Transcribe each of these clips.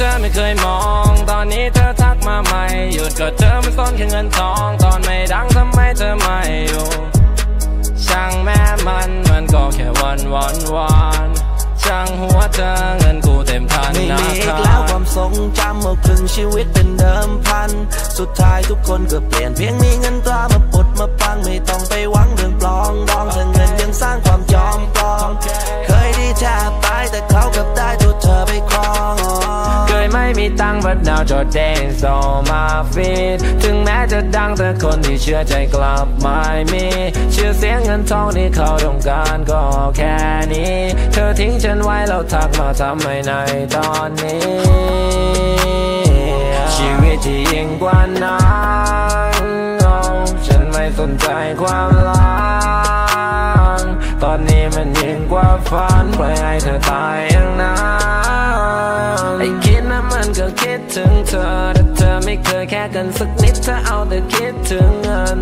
ธอไม่เคยมอง ตอนนี้เธอทักมาใหม่หยุดก็เธอมันซ่อนแค่เงินทอง ตอนไม่ดังทำไมเธอไม่อยู่ ช่างแม่มันมันก็แค่วันวันวันช่างหัวเธอเงินกูเต็มทันไม่นะมีอีคกรัแล้วความทรงจำเมื่อครึ่งชีวิตเป็นเดิมพัน สุดท้ายทุกคนก็เปลี่ยนเพียงมีเงินตรามาปดมาปังไม่ ม่มีตังค์ but now จอดแดงโซมาฟีดถึงแม้จะดังแต่คนที่เชื่อใจกลับไม่มีชื่อเสียงเงินทองที่เขาต้องการก็แค่นี้ เธอทิ้งฉันไว้แล้วทักมาทำไมในตอนนี้ ชีวิตที่ยิ่งกว่านั้นฉันไม่สนใจความลังตอนนี้มันยิ่งกว่าฝันปล่อยให้เธอตายอย่างนั้น คิดถึงเธอแต่เธอไม่เคยแค่กันสักนิดเธอเอาแต่คิดถึงเงิน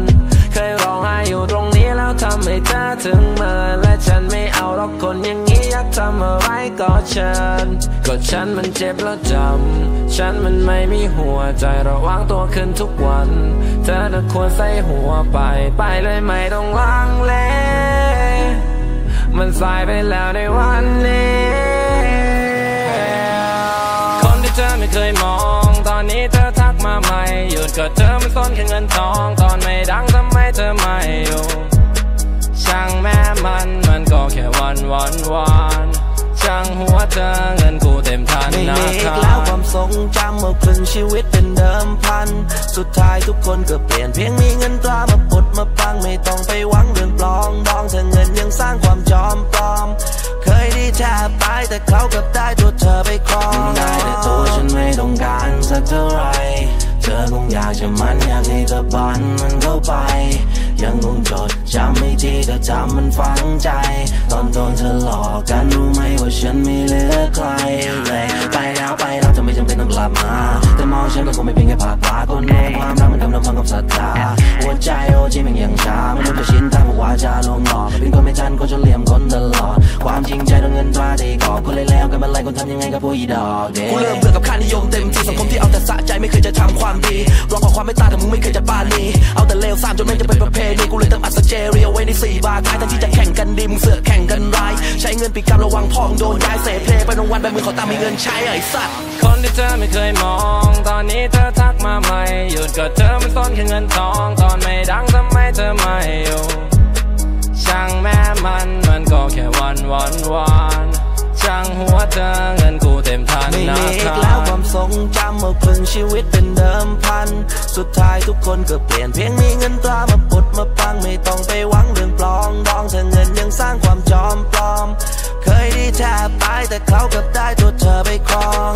เคยร้องไห้อยู่ตรงนี้แล้วทำให้เธอถึงเมื่อและฉันไม่เอาหรอกคนอย่างนี้อยากทำอะไรก็เชิญก็ฉันมันเจ็บแล้วจำ ฉันมันไม่มีหัวใจระวังตัวขึ้นทุกวัน เธอน่ะควรใส่หัวไป ไปเลยไม่ต้องลังเล มันสายไปแล้วในวันนี้ ธอไม่เคยมอง ตอนนี้เธอทักมาใหม่หยุดก็เธอมันซ่อนแค่เงินทอง ตอนไม่ดังทำไมเธอไม่อยู่ ช่างแม่มันมันก็แค่วันวันวันช่างหัวเธอเงินกูเต็มทันไม่นะมีคอีรักแล้วความทรงจำเอครึ่งชีวิตเป็นเดิมพัน สุดท้ายทุกคนก็เปลี่ยนเพียงมีเงินตรามาปดมาปังไม่ต้องไปหวังเรื่องปลองดองถ้าเงินยังสร้างความจอมปลอม เคยดีแทบตายแต่เขากลับได้ตัวเธอไปครอง การสักเท่าไร เธอคงอยากจะมันอยากให้เธอบันมันเข้าไป ยังคงจดจำไม่ทีก็จำมันฝังใจ ตอนโดนเธอหลอกกันรู้ไหมว่าฉันไม่เหลือใครเลยไปแล้วไปแล้วจะไม่จำเป็นต้องกลับมา แต่มองฉันก็คงไม่เป็นแค่ผ่าตาคนโน้ความรักมันทำน้ำฟังกับศรัทธาหัวใจโอ้จีมันยังช้ามันจะชินตามว่าจะลงหลอกเป็นคนไม่ทันก็จะเหลี่ยมคนตลอด จริงใจต้องเงินตราตีกอบคนเลยแล้วกันมาไล่คนทำยังไงกับผู้อีดอกเด็กกูเริ่มเบื่อกับค่านิยมเต็มที่สังคมที่เอาแต่สะใจไม่เคยจะทำความดีรอขอความไม่ตาแต่มึงไม่เคยจะปานีเอาแต่เลวสามจนไม่จะเป็นประเพณีกูเลยเติมอัดสเจเรียไว้ในสี่บาทท้ายแทนที่จะแข่งกันดีมึงเสือกแข่งกันร้ายใช้เงินปีกรรมระวังพ่องโดนย้ายเสพเพลไปวันแบบมึงขอตามมีเงินใช้ไอ้สัตว์คนที่เธอไม่เคยมอง ตอนนี้เธอทักมาใหม่หยุดก็เธอมันซ่อนแค่เงินทอง ตอนไม่ดังทำไมเธอไม่อยู่ช่างแม่มัน ก็แค่วันวันวันช่างหัวเธอเงินกูเต็มทันไม่มีอีกแล้วความทรงจำเอาครึ่งชีวิตเป็นเดิมพัน สุดท้ายทุกคนก็เปลี่ยนเพียงมีเงินตรามาปลดมาพังไม่ต้องไปหวังเรื่องปลองดองถ้าเงินยังสร้างความจอมปลอม เคยดีแทบตายแต่เขากลับได้ตัวเธอไปครอง